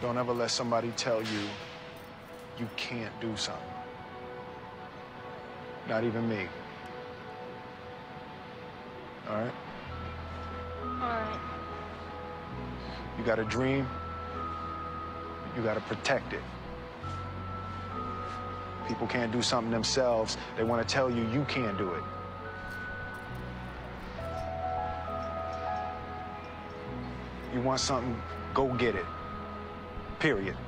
Don't ever let somebody tell you you can't do something. Not even me. All right? All right. You got a dream, you got to protect it. People can't do something themselves. They want to tell you you can't do it. You want something, go get it. Period.